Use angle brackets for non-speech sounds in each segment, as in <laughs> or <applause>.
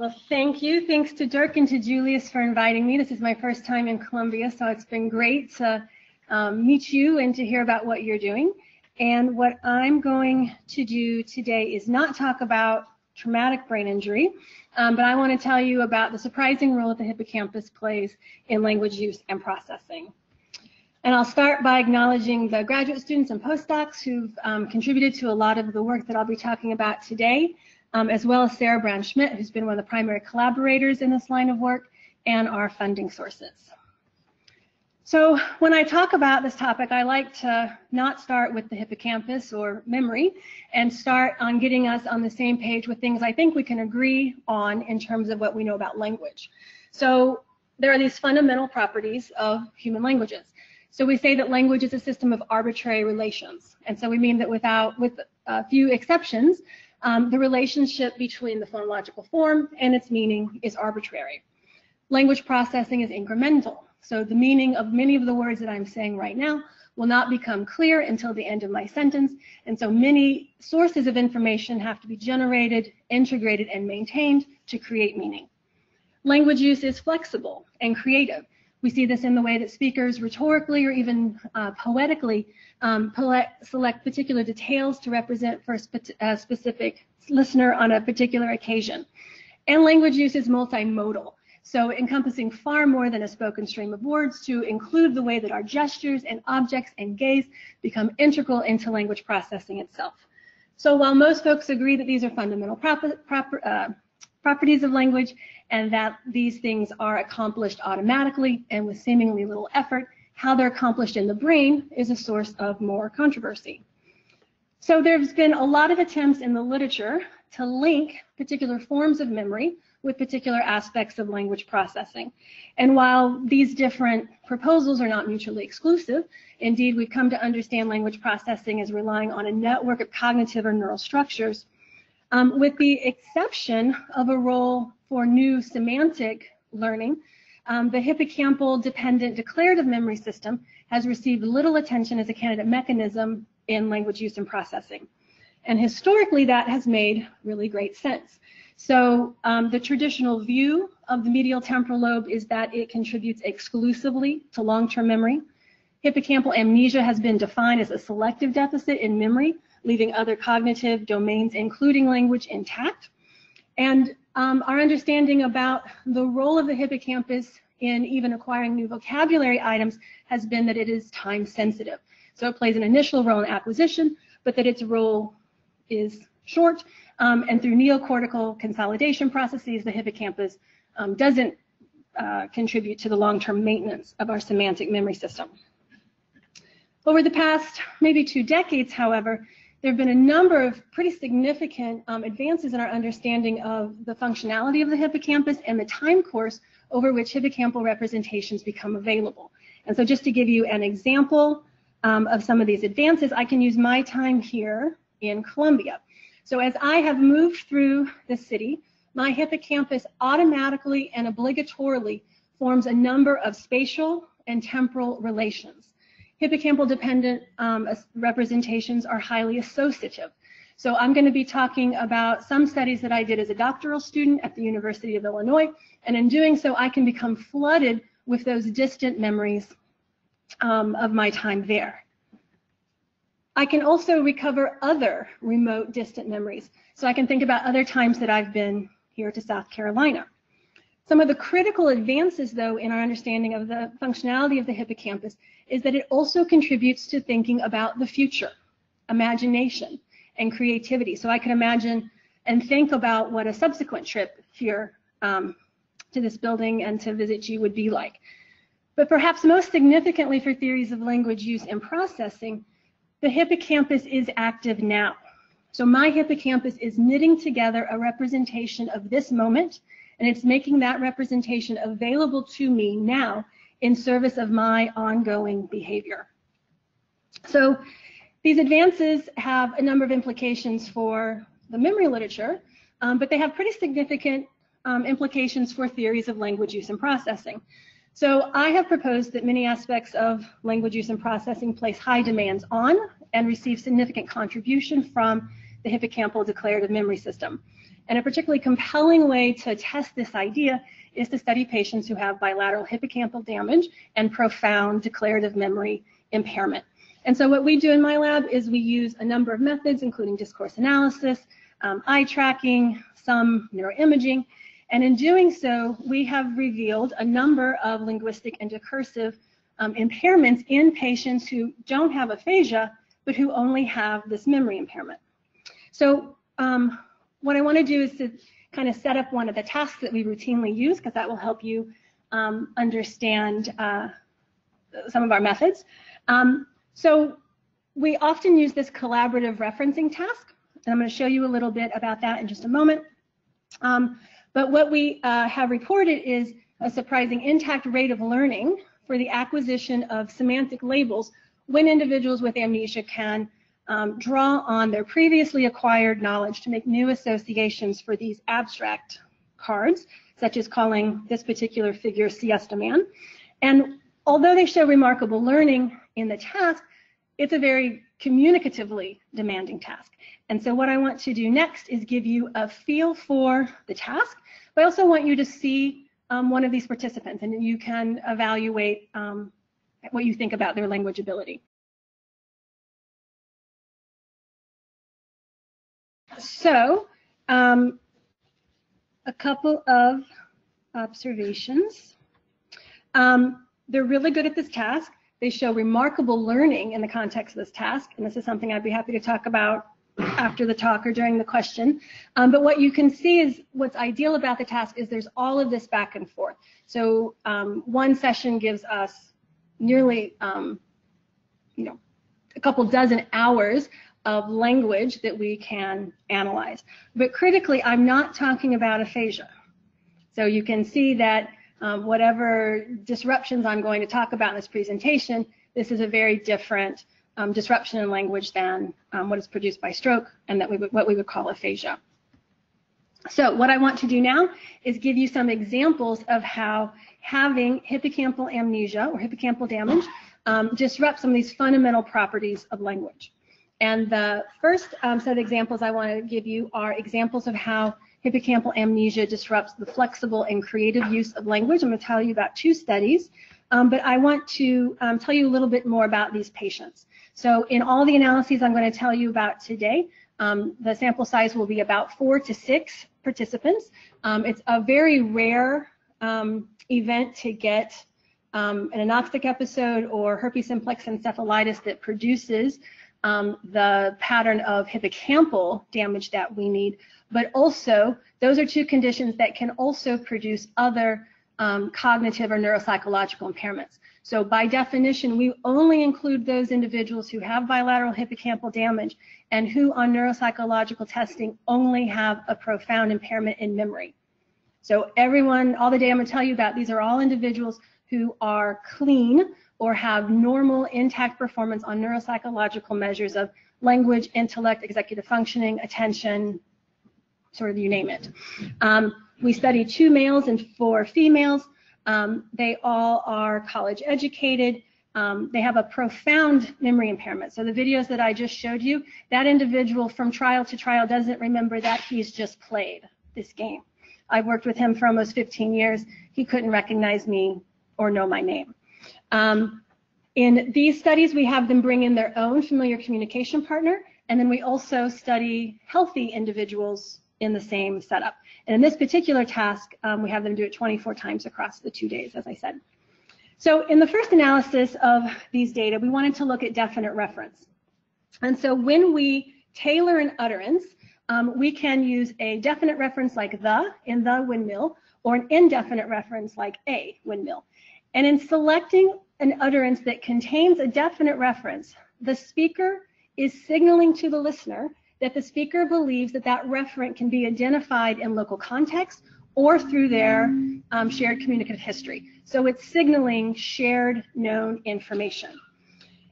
Well, thank you. Thanks to Dirk and to Julius for inviting me. This is my first time in Columbia, so it's been great to um, meet you and to hear about what you're doing. And what I'm going to do today is not talk about traumatic brain injury, um, but I want to tell you about the surprising role that the hippocampus plays in language use and processing. And I'll start by acknowledging the graduate students and postdocs who've um, contributed to a lot of the work that I'll be talking about today um, as well as Sarah Brown Schmidt, who's been one of the primary collaborators in this line of work, and our funding sources. So when I talk about this topic, I like to not start with the hippocampus or memory and start on getting us on the same page with things I think we can agree on in terms of what we know about language. So there are these fundamental properties of human languages. So we say that language is a system of arbitrary relations. And so we mean that without, with a few exceptions, um, the relationship between the phonological form and its meaning is arbitrary. Language processing is incremental. So the meaning of many of the words that I'm saying right now will not become clear until the end of my sentence. And so many sources of information have to be generated, integrated, and maintained to create meaning. Language use is flexible and creative. We see this in the way that speakers rhetorically or even uh, poetically um, select particular details to represent for a, specific listener on a particular occasion. And language use is multimodal, so encompassing far more than a spoken stream of words to include the way that our gestures and objects and gaze become integral into language processing itself. So while most folks agree that these are fundamental proper, proper, uh, properties of language and that these things are accomplished automatically and with seemingly little effort, how they're accomplished in the brain is a source of more controversy. So there's been a lot of attempts in the literature to link particular forms of memory with particular aspects of language processing. And while these different proposals are not mutually exclusive, indeed we've come to understand language processing as relying on a network of cognitive or neural structures, um, with the exception of a role for new semantic learning um, the hippocampal dependent declarative memory system has received little attention as a candidate mechanism in language use and processing. And historically, that has made really great sense. So um, the traditional view of the medial temporal lobe is that it contributes exclusively to long-term memory. Hippocampal amnesia has been defined as a selective deficit in memory, leaving other cognitive domains, including language, intact. And um, our understanding about the role of the hippocampus in even acquiring new vocabulary items has been that it is time sensitive. So it plays an initial role in acquisition, but that its role is short. Um, and through neocortical consolidation processes, the hippocampus um, doesn't uh, contribute to the long-term maintenance of our semantic memory system. Over the past maybe two decades, however, there have been a number of pretty significant um, advances in our understanding of the functionality of the hippocampus and the time course over which hippocampal representations become available. And so just to give you an example um, of some of these advances, I can use my time here in Columbia. So as I have moved through the city, my hippocampus automatically and obligatorily forms a number of spatial and temporal relations. Hippocampal dependent um, representations are highly associative. So I'm going to be talking about some studies that I did as a doctoral student at the University of Illinois. And in doing so, I can become flooded with those distant memories um, of my time there. I can also recover other remote distant memories. So I can think about other times that I've been here to South Carolina. Some of the critical advances, though, in our understanding of the functionality of the hippocampus is that it also contributes to thinking about the future, imagination, and creativity. So I can imagine and think about what a subsequent trip here um, to this building and to visit you would be like. But perhaps most significantly for theories of language use and processing, the hippocampus is active now. So my hippocampus is knitting together a representation of this moment and it's making that representation available to me now in service of my ongoing behavior. So these advances have a number of implications for the memory literature, um, but they have pretty significant um, implications for theories of language use and processing. So I have proposed that many aspects of language use and processing place high demands on and receive significant contribution from the hippocampal declarative memory system. And a particularly compelling way to test this idea is to study patients who have bilateral hippocampal damage and profound declarative memory impairment. And so what we do in my lab is we use a number of methods, including discourse analysis, um, eye tracking, some neuroimaging, and in doing so, we have revealed a number of linguistic and discursive um, impairments in patients who don't have aphasia, but who only have this memory impairment. So um, what I want to do is to kind of set up one of the tasks that we routinely use, because that will help you um, understand uh, some of our methods. Um, so we often use this collaborative referencing task, and I'm going to show you a little bit about that in just a moment. Um, but what we uh, have reported is a surprising intact rate of learning for the acquisition of semantic labels when individuals with amnesia can um, draw on their previously acquired knowledge to make new associations for these abstract cards, such as calling this particular figure Siesta Man. And although they show remarkable learning in the task, it's a very communicatively demanding task. And so what I want to do next is give you a feel for the task, but I also want you to see um, one of these participants and you can evaluate um, what you think about their language ability. So um, a couple of observations. Um, they're really good at this task. They show remarkable learning in the context of this task, and this is something I'd be happy to talk about after the talk or during the question. Um, but what you can see is what's ideal about the task is there's all of this back and forth. So um, one session gives us nearly, um, you know, a couple dozen hours of language that we can analyze. But critically, I'm not talking about aphasia. So you can see that um, whatever disruptions I'm going to talk about in this presentation, this is a very different um, disruption in language than um, what is produced by stroke and that we would, what we would call aphasia. So what I want to do now is give you some examples of how having hippocampal amnesia or hippocampal damage um, disrupts some of these fundamental properties of language. And the first um, set of examples I want to give you are examples of how hippocampal amnesia disrupts the flexible and creative use of language. I'm going to tell you about two studies, um, but I want to um, tell you a little bit more about these patients. So in all the analyses I'm going to tell you about today, um, the sample size will be about four to six participants. Um, it's a very rare um, event to get an anoxic episode or herpes simplex encephalitis that produces um, the pattern of hippocampal damage that we need, but also those are two conditions that can also produce other um, cognitive or neuropsychological impairments. So by definition, we only include those individuals who have bilateral hippocampal damage and who on neuropsychological testing only have a profound impairment in memory. So everyone, all the data I'm going to tell you about, these are all individuals who are clean or have normal intact performance on neuropsychological measures of language, intellect, executive functioning, attention, sort of you name it. Um, we studied two males and four females. Um, they all are college educated. Um, they have a profound memory impairment. So the videos that I just showed you, that individual from trial to trial doesn't remember that he's just played this game. I've worked with him for almost 15 years. He couldn't recognize me or know my name. Um, in these studies, we have them bring in their own familiar communication partner, and then we also study healthy individuals in the same setup. And in this particular task, um, we have them do it 24 times across the two days, as I said. So in the first analysis of these data, we wanted to look at definite reference. And so when we tailor an utterance, um, we can use a definite reference like the in the windmill, or an indefinite reference like a windmill. And in selecting an utterance that contains a definite reference, the speaker is signaling to the listener that the speaker believes that that referent can be identified in local context or through their um, shared communicative history. So it's signaling shared known information.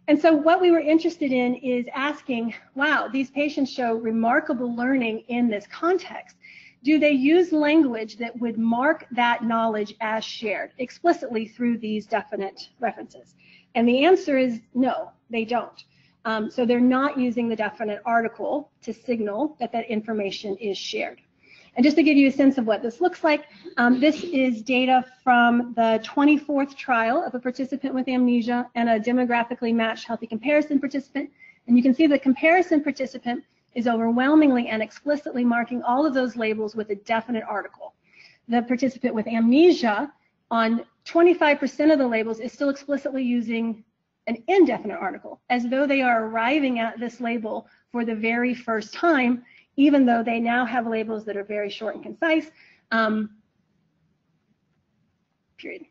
And so what we were interested in is asking, wow, these patients show remarkable learning in this context do they use language that would mark that knowledge as shared explicitly through these definite references? And the answer is no, they don't. Um, so they're not using the definite article to signal that that information is shared. And just to give you a sense of what this looks like, um, this is data from the 24th trial of a participant with amnesia and a demographically matched healthy comparison participant. And you can see the comparison participant is overwhelmingly and explicitly marking all of those labels with a definite article. The participant with amnesia on 25% of the labels is still explicitly using an indefinite article, as though they are arriving at this label for the very first time, even though they now have labels that are very short and concise. Um, period.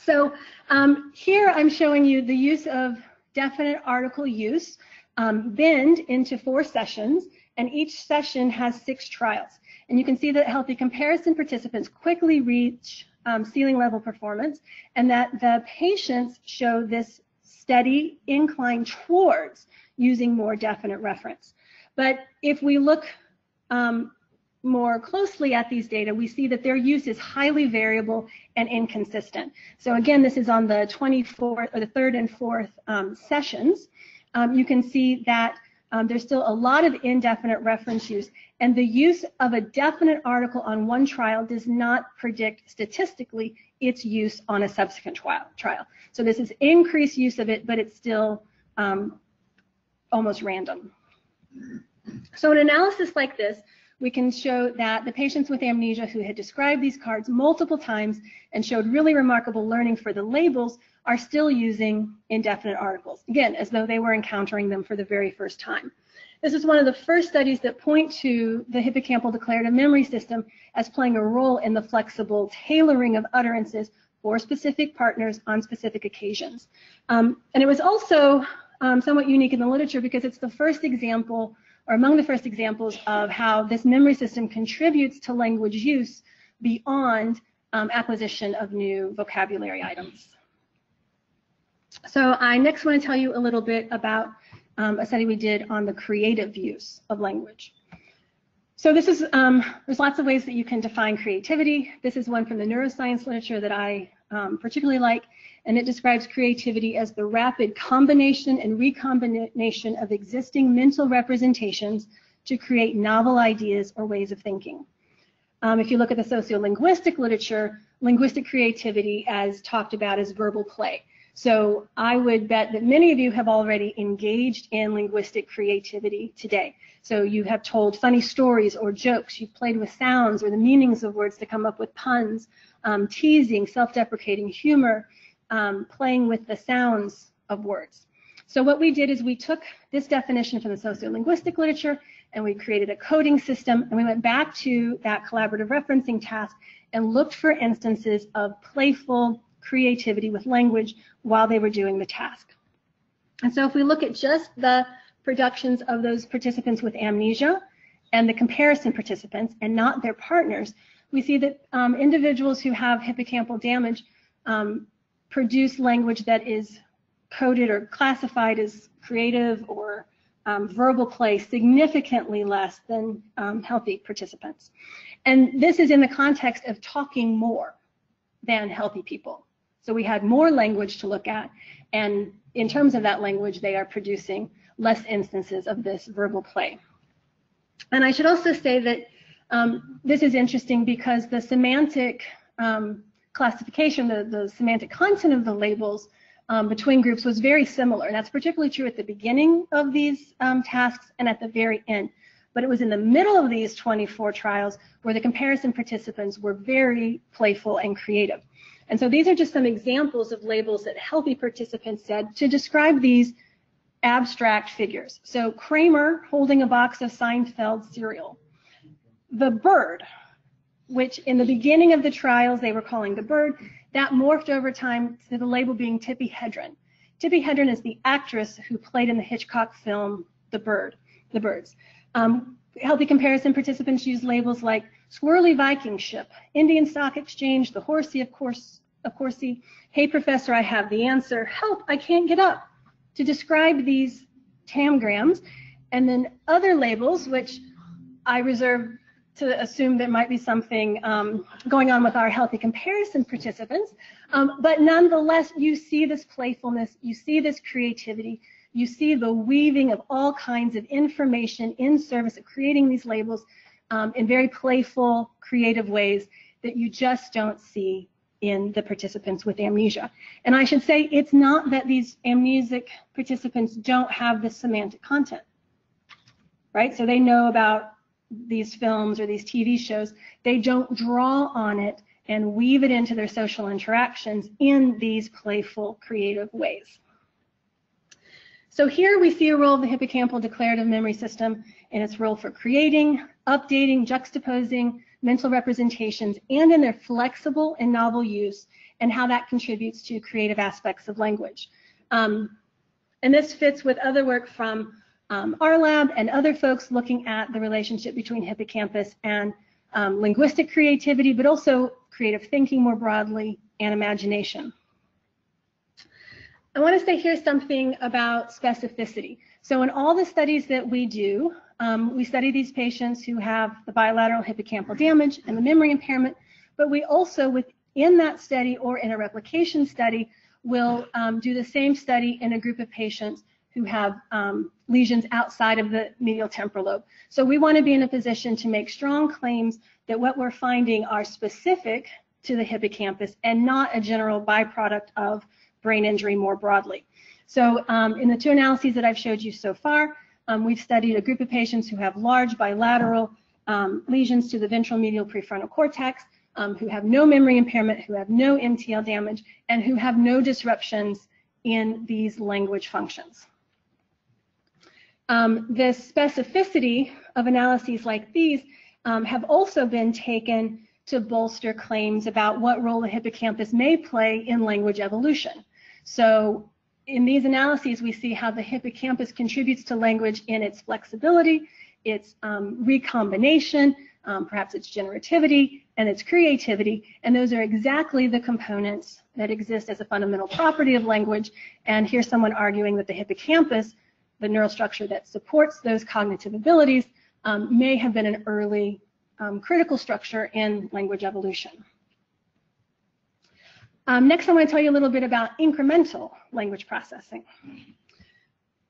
So um, here I'm showing you the use of definite article use um, binned into four sessions, and each session has six trials. And you can see that healthy comparison participants quickly reach um, ceiling level performance and that the patients show this steady incline towards using more definite reference. But if we look um, more closely at these data, we see that their use is highly variable and inconsistent. So again, this is on the 24th or the third and fourth um, sessions. Um, you can see that um, there's still a lot of indefinite reference use, and the use of a definite article on one trial does not predict statistically its use on a subsequent trial. trial. So this is increased use of it, but it's still um, almost random. So an analysis like this, we can show that the patients with amnesia who had described these cards multiple times and showed really remarkable learning for the labels are still using indefinite articles, again, as though they were encountering them for the very first time. This is one of the first studies that point to the hippocampal declarative memory system as playing a role in the flexible tailoring of utterances for specific partners on specific occasions. Um, and it was also um, somewhat unique in the literature because it's the first example or among the first examples of how this memory system contributes to language use beyond um, acquisition of new vocabulary items. So I next want to tell you a little bit about um, a study we did on the creative use of language. So this is, um, there's lots of ways that you can define creativity. This is one from the neuroscience literature that I um, particularly like, and it describes creativity as the rapid combination and recombination of existing mental representations to create novel ideas or ways of thinking. Um, if you look at the sociolinguistic literature, linguistic creativity as talked about as verbal play. So I would bet that many of you have already engaged in linguistic creativity today. So you have told funny stories or jokes, you've played with sounds or the meanings of words to come up with puns, um, teasing, self-deprecating humor, um, playing with the sounds of words. So what we did is we took this definition from the sociolinguistic literature and we created a coding system and we went back to that collaborative referencing task and looked for instances of playful creativity with language while they were doing the task. And so if we look at just the productions of those participants with amnesia and the comparison participants and not their partners, we see that um, individuals who have hippocampal damage um, produce language that is coded or classified as creative or um, verbal play significantly less than um, healthy participants. And this is in the context of talking more than healthy people. So we had more language to look at. And in terms of that language, they are producing less instances of this verbal play. And I should also say that um, this is interesting because the semantic um, classification, the, the, semantic content of the labels um, between groups was very similar. And that's particularly true at the beginning of these um, tasks and at the very end. But it was in the middle of these 24 trials where the comparison participants were very playful and creative. And so these are just some examples of labels that healthy participants said to describe these abstract figures. So Kramer holding a box of Seinfeld cereal. The bird, which in the beginning of the trials they were calling the bird, that morphed over time to the label being Tippi Hedren. Tippi Hedren is the actress who played in the Hitchcock film The Bird, The Birds. Um, healthy comparison participants use labels like Squirrely Viking Ship, Indian Stock Exchange, the Horsey, of course, of Coursey. Hey, professor, I have the answer. Help, I can't get up. To describe these tangrams, and then other labels, which I reserve to assume there might be something um, going on with our healthy comparison participants. Um, but nonetheless, you see this playfulness, you see this creativity, you see the weaving of all kinds of information in service of creating these labels um, in very playful, creative ways that you just don't see in the participants with amnesia. And I should say it's not that these amnesic participants don't have the semantic content, right? So they know about these films or these TV shows. They don't draw on it and weave it into their social interactions in these playful, creative ways. So here we see a role of the hippocampal declarative memory system in its role for creating, updating, juxtaposing mental representations, and in their flexible and novel use, and how that contributes to creative aspects of language. Um, and this fits with other work from um, our lab and other folks looking at the relationship between hippocampus and um, linguistic creativity, but also creative thinking more broadly and imagination. I want to say here something about specificity. So in all the studies that we do, um, we study these patients who have the bilateral hippocampal damage and the memory impairment, but we also within that study or in a replication study will um, do the same study in a group of patients who have um, lesions outside of the medial temporal lobe. So we want to be in a position to make strong claims that what we're finding are specific to the hippocampus and not a general byproduct of brain injury more broadly. So um, in the two analyses that I've showed you so far, um, we've studied a group of patients who have large bilateral um, lesions to the ventral medial prefrontal cortex, um, who have no memory impairment, who have no MTL damage, and who have no disruptions in these language functions. Um, the specificity of analyses like these um, have also been taken to bolster claims about what role the hippocampus may play in language evolution. So in these analyses, we see how the hippocampus contributes to language in its flexibility, its um, recombination, um, perhaps its generativity, and its creativity. And those are exactly the components that exist as a fundamental property of language. And here's someone arguing that the hippocampus, the neural structure that supports those cognitive abilities, um, may have been an early um, critical structure in language evolution. Um, next, I want to tell you a little bit about incremental language processing.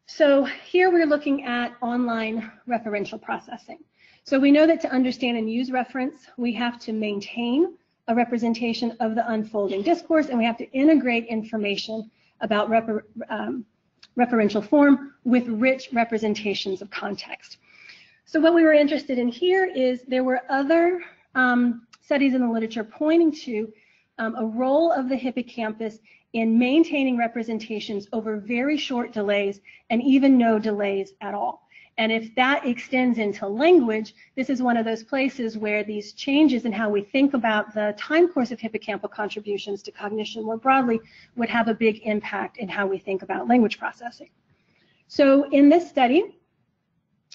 So here we're looking at online referential processing. So we know that to understand and use reference, we have to maintain a representation of the unfolding discourse, and we have to integrate information about refer, um, referential form with rich representations of context. So what we were interested in here is there were other um, studies in the literature pointing to um, a role of the hippocampus in maintaining representations over very short delays and even no delays at all. And if that extends into language, this is one of those places where these changes in how we think about the time course of hippocampal contributions to cognition more broadly would have a big impact in how we think about language processing. So in this study,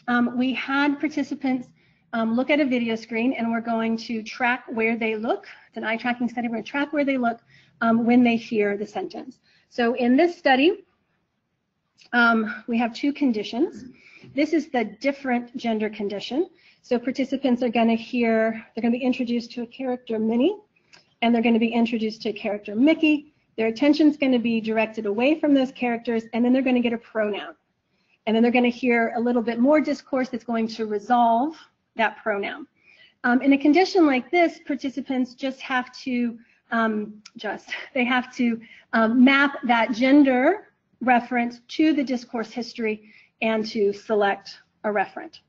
um, we had participants um, look at a video screen and we're going to track where they look. It's an eye tracking study. We're going to track where they look um, when they hear the sentence. So in this study, um, we have two conditions. This is the different gender condition. So participants are going to hear, they're going to be introduced to a character Minnie, and they're going to be introduced to a character Mickey. Their attention is going to be directed away from those characters, and then they're going to get a pronoun. And then they're going to hear a little bit more discourse that's going to resolve that pronoun. Um, in a condition like this, participants just have to um, just <laughs> they have to um, map that gender reference to the discourse history and to select a referent.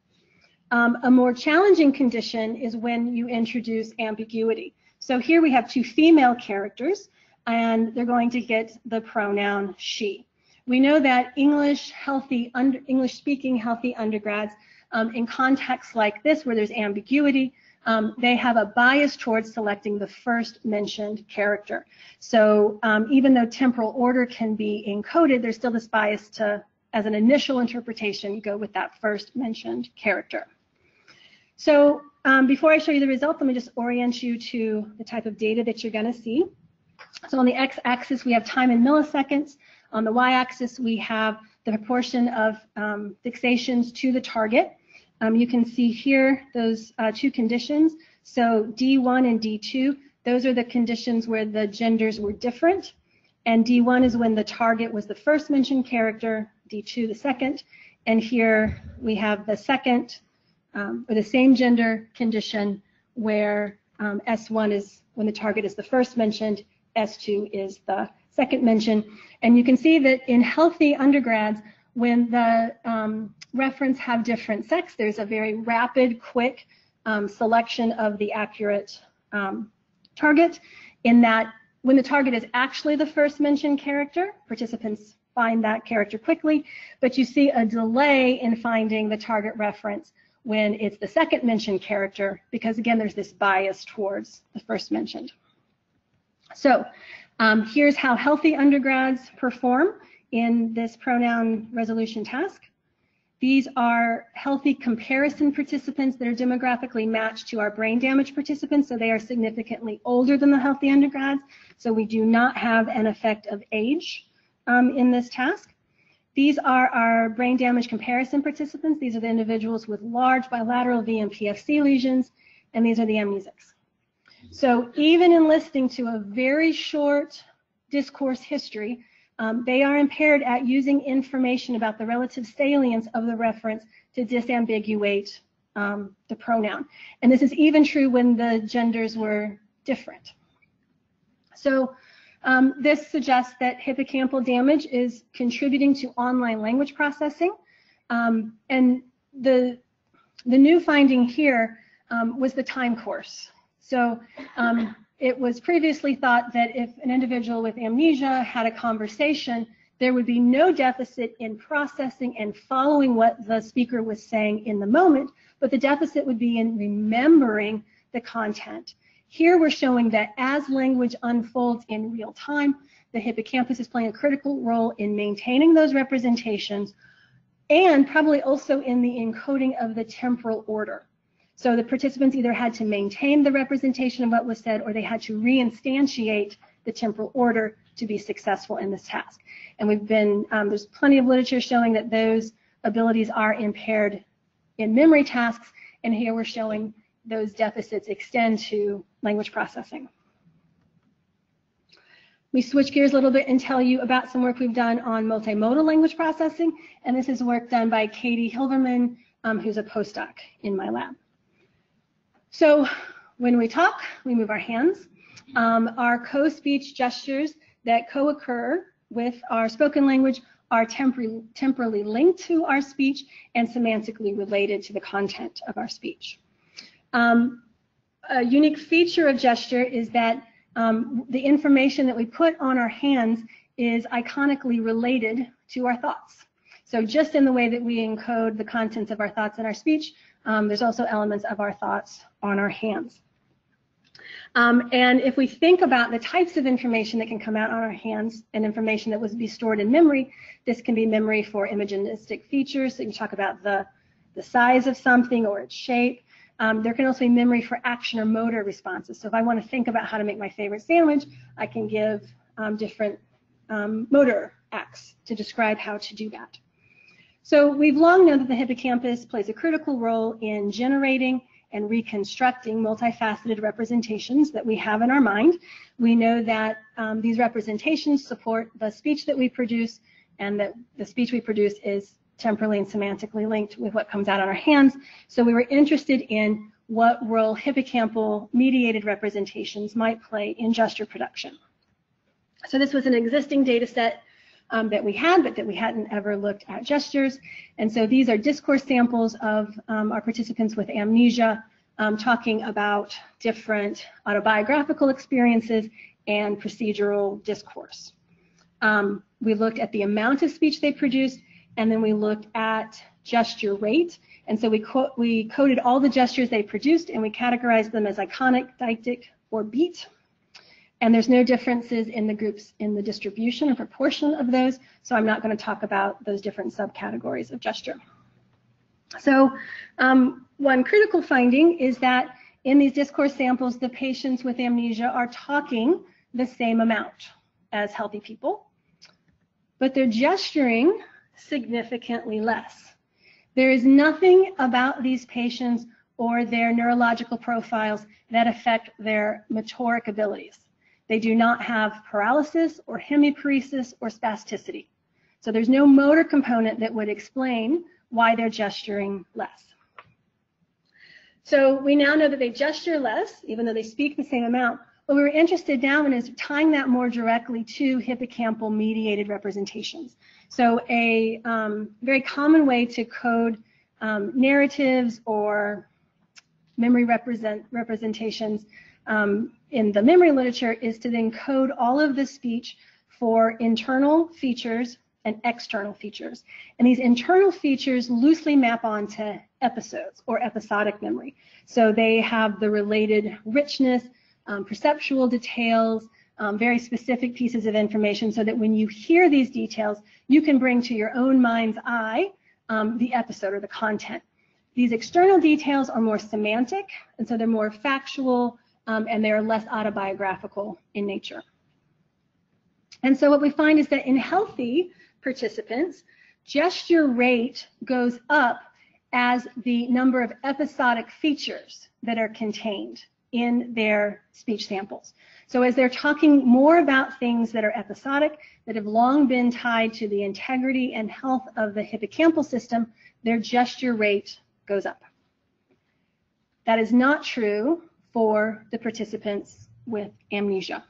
Um, a more challenging condition is when you introduce ambiguity. So here we have two female characters, and they're going to get the pronoun she. We know that English healthy English speaking healthy undergrads um, in contexts like this where there's ambiguity, um, they have a bias towards selecting the first mentioned character. So um, even though temporal order can be encoded, there's still this bias to, as an initial interpretation, go with that first mentioned character. So um, before I show you the results, let me just orient you to the type of data that you're going to see. So on the x-axis, we have time in milliseconds. On the y-axis, we have the proportion of um, fixations to the target. Um, you can see here those uh, two conditions. So D1 and D2, those are the conditions where the genders were different. And D1 is when the target was the first mentioned character, D2 the second. And here we have the second um, or the same gender condition where um, S1 is when the target is the first mentioned, S2 is the second mentioned. And you can see that in healthy undergrads, when the um, reference have different sex, there's a very rapid, quick um, selection of the accurate um, target in that when the target is actually the first mentioned character, participants find that character quickly, but you see a delay in finding the target reference when it's the second mentioned character, because again, there's this bias towards the first mentioned. So um, here's how healthy undergrads perform in this pronoun resolution task. These are healthy comparison participants that are demographically matched to our brain damage participants, so they are significantly older than the healthy undergrads, so we do not have an effect of age um, in this task. These are our brain damage comparison participants. These are the individuals with large bilateral VMPFC lesions, and these are the amnesics. So even in listening to a very short discourse history, they are impaired at using information about the relative salience of the reference to disambiguate um, the pronoun. And this is even true when the genders were different. So um, this suggests that hippocampal damage is contributing to online language processing. Um, and the, the new finding here um, was the time course. So um, it was previously thought that if an individual with amnesia had a conversation, there would be no deficit in processing and following what the speaker was saying in the moment, but the deficit would be in remembering the content. Here we're showing that as language unfolds in real time, the hippocampus is playing a critical role in maintaining those representations and probably also in the encoding of the temporal order. So the participants either had to maintain the representation of what was said or they had to reinstantiate the temporal order to be successful in this task. And we've been, um, there's plenty of literature showing that those abilities are impaired in memory tasks. And here we're showing those deficits extend to language processing. We switch gears a little bit and tell you about some work we've done on multimodal language processing. And this is work done by Katie Hilverman, um, who's a postdoc in my lab. So when we talk, we move our hands. Um, our co-speech gestures that co-occur with our spoken language are temporally, linked to our speech and semantically related to the content of our speech. Um, a unique feature of gesture is that um, the information that we put on our hands is iconically related to our thoughts. So just in the way that we encode the contents of our thoughts in our speech, um, there's also elements of our thoughts on our hands. Um, and if we think about the types of information that can come out on our hands and information that would be stored in memory, this can be memory for imagistic features. So you can talk about the, the size of something or its shape. Um, there can also be memory for action or motor responses. So if I want to think about how to make my favorite sandwich, I can give um, different um, motor acts to describe how to do that. So we've long known that the hippocampus plays a critical role in generating and reconstructing multifaceted representations that we have in our mind. We know that um, these representations support the speech that we produce and that the speech we produce is temporally and semantically linked with what comes out on our hands. So we were interested in what role hippocampal mediated representations might play in gesture production. So this was an existing data set um, that we had, but that we hadn't ever looked at gestures. And so these are discourse samples of um, our participants with amnesia um, talking about different autobiographical experiences and procedural discourse. Um, we looked at the amount of speech they produced, and then we looked at gesture rate. And so we, we coded all the gestures they produced, and we categorized them as iconic, deictic, or beat and there's no differences in the groups in the distribution or proportion of those, so I'm not going to talk about those different subcategories of gesture. So um, one critical finding is that in these discourse samples, the patients with amnesia are talking the same amount as healthy people, but they're gesturing significantly less. There is nothing about these patients or their neurological profiles that affect their motoric abilities. They do not have paralysis or hemiparesis or spasticity. So there's no motor component that would explain why they're gesturing less. So we now know that they gesture less, even though they speak the same amount. What we were interested now in is tying that more directly to hippocampal mediated representations. So a um, very common way to code um, narratives or memory represent, representations um, in the memory literature is to then code all of the speech for internal features and external features. And these internal features loosely map onto episodes or episodic memory. So they have the related richness, um, perceptual details, um, very specific pieces of information so that when you hear these details, you can bring to your own mind's eye um, the episode or the content. These external details are more semantic, and so they're more factual, um, and they're less autobiographical in nature. And so what we find is that in healthy participants, gesture rate goes up as the number of episodic features that are contained in their speech samples. So as they're talking more about things that are episodic, that have long been tied to the integrity and health of the hippocampal system, their gesture rate goes up. That is not true for the participants with amnesia.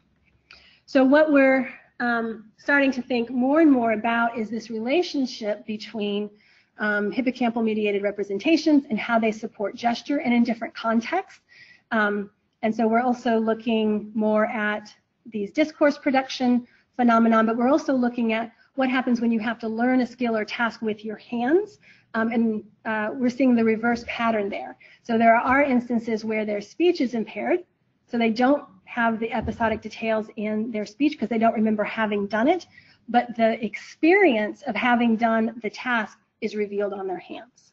So what we're um, starting to think more and more about is this relationship between um, hippocampal mediated representations and how they support gesture and in different contexts. Um, and so we're also looking more at these discourse production phenomenon, but we're also looking at what happens when you have to learn a skill or task with your hands. Um, and uh, we're seeing the reverse pattern there. So there are instances where their speech is impaired, so they don't have the episodic details in their speech because they don't remember having done it, but the experience of having done the task is revealed on their hands.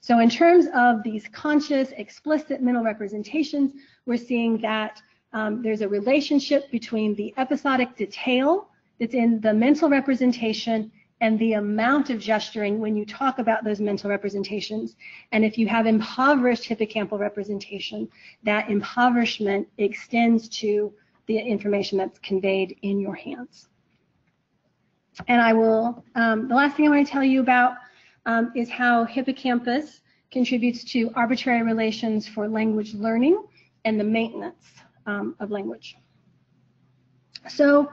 So in terms of these conscious, explicit mental representations, we're seeing that um, there's a relationship between the episodic detail that's in the mental representation and the amount of gesturing when you talk about those mental representations. And if you have impoverished hippocampal representation, that impoverishment extends to the information that's conveyed in your hands. And I will, um, the last thing I want to tell you about um, is how hippocampus contributes to arbitrary relations for language learning and the maintenance um, of language. So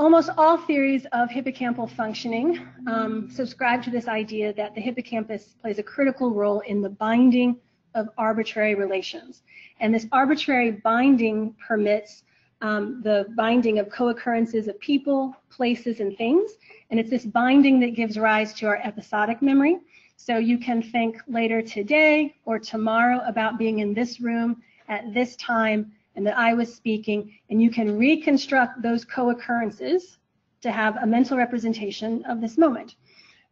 almost all theories of hippocampal functioning um, subscribe to this idea that the hippocampus plays a critical role in the binding of arbitrary relations. And this arbitrary binding permits um, the binding of co-occurrences of people, places, and things. And it's this binding that gives rise to our episodic memory. So you can think later today or tomorrow about being in this room at this time and that I was speaking, and you can reconstruct those co-occurrences to have a mental representation of this moment.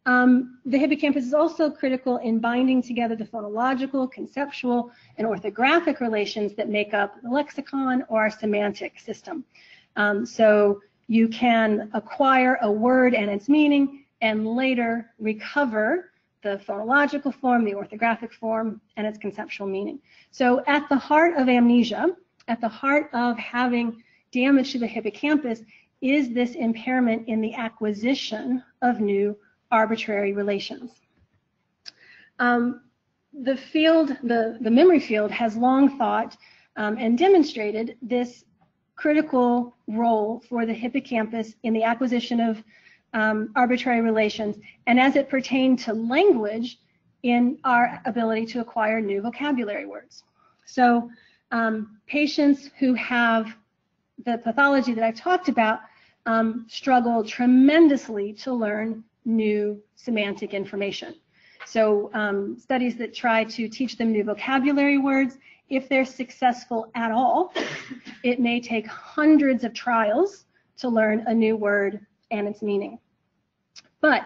Um, the hippocampus is also critical in binding together the phonological, conceptual, and orthographic relations that make up the lexicon or our semantic system. Um, so you can acquire a word and its meaning and later recover the phonological form, the orthographic form, and its conceptual meaning. So at the heart of amnesia, at the heart of having damage to the hippocampus is this impairment in the acquisition of new arbitrary relations. Um, the field, the, the memory field has long thought um, and demonstrated this critical role for the hippocampus in the acquisition of um, arbitrary relations, and as it pertained to language, in our ability to acquire new vocabulary words. So um, patients who have the pathology that I've talked about um, struggle tremendously to learn new semantic information. So um, studies that try to teach them new vocabulary words, if they're successful at all, it may take hundreds of trials to learn a new word and its meaning. But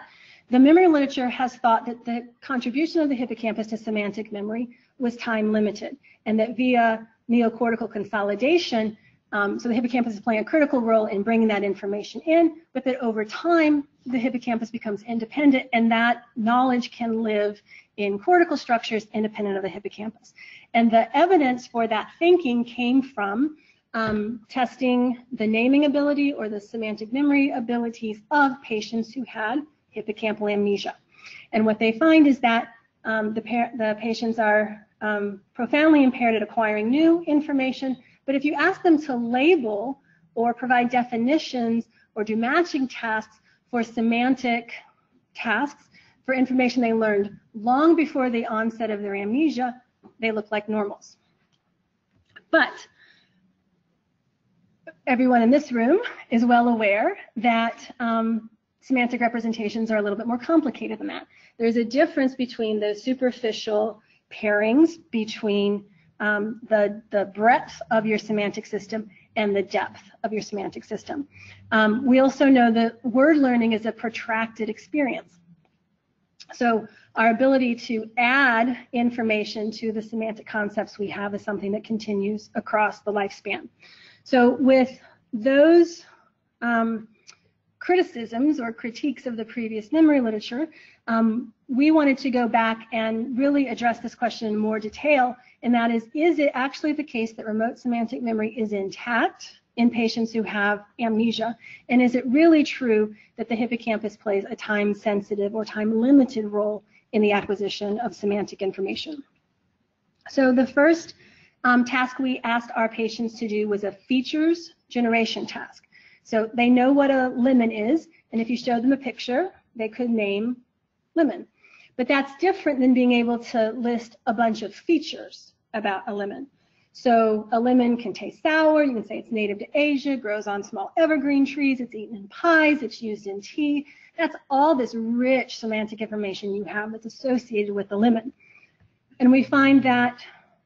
the memory literature has thought that the contribution of the hippocampus to semantic memory was time limited and that via neocortical consolidation, Um, so the hippocampus is playing a critical role in bringing that information in, but that over time, the hippocampus becomes independent and that knowledge can live in cortical structures independent of the hippocampus. And the evidence for that thinking came from um, testing the naming ability or the semantic memory abilities of patients who had hippocampal amnesia. And what they find is that um, the, the, patients are um, profoundly impaired at acquiring new information, but if you ask them to label or provide definitions or do matching tasks for semantic tasks for information they learned long before the onset of their amnesia, they look like normals. But everyone in this room is well aware that um, semantic representations are a little bit more complicated than that. There's a difference between the superficial pairings between um, the, the breadth of your semantic system and the depth of your semantic system. Um, we also know that word learning is a protracted experience. So our ability to add information to the semantic concepts we have is something that continues across the lifespan. So with those um, criticisms or critiques of the previous memory literature, um, we wanted to go back and really address this question in more detail, and that is, is it actually the case that remote semantic memory is intact in patients who have amnesia? And is it really true that the hippocampus plays a time-sensitive or time-limited role in the acquisition of semantic information? So the first um, task we asked our patients to do was a features generation task. So they know what a lemon is, and if you show them a picture, they could name lemon. But that's different than being able to list a bunch of features about a lemon. So a lemon can taste sour, you can say it's native to Asia, grows on small evergreen trees, it's eaten in pies, it's used in tea. That's all this rich semantic information you have that's associated with the lemon. And we find that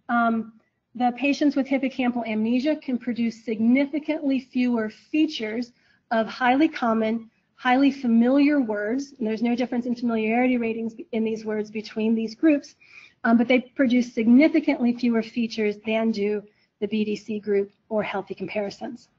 um, the patients with hippocampal amnesia can produce significantly fewer features of highly common, highly familiar words, and there's no difference in familiarity ratings in these words between these groups, um, but they produce significantly fewer features than do the BDC group or healthy comparisons.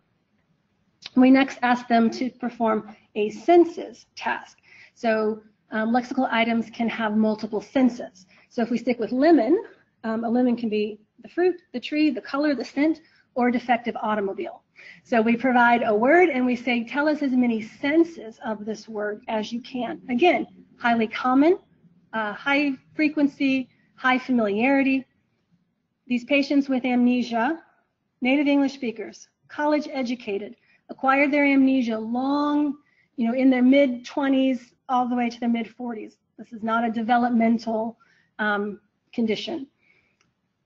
We next ask them to perform a senses task. So um, lexical items can have multiple senses. So if we stick with lemon, um, a lemon can be the fruit, the tree, the color, the scent, or defective automobile. So we provide a word and we say, tell us as many senses of this word as you can. Again, highly common, uh, high frequency, high familiarity. These patients with amnesia, native English speakers, college educated, acquired their amnesia long, you know, in their mid 20s all the way to their mid 40s. This is not a developmental um, condition